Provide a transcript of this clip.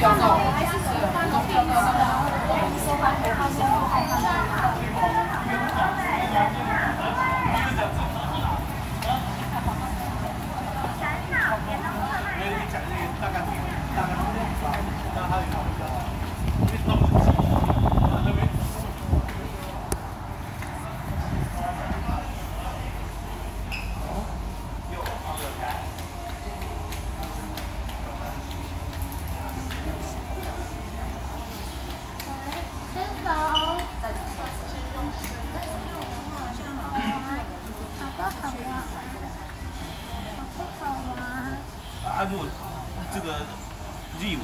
放老婆还是喜欢老婆啊，不这个日语。